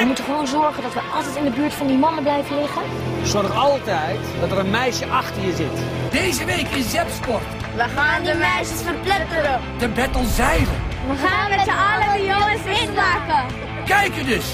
We moeten gewoon zorgen dat we altijd in de buurt van die mannen blijven liggen. Zorg altijd dat er een meisje achter je zit. Deze week in Zepsport. We gaan de meisjes verpletteren. De battle zeilen. We gaan met z'n allen de jongens inmaken. Kijken dus.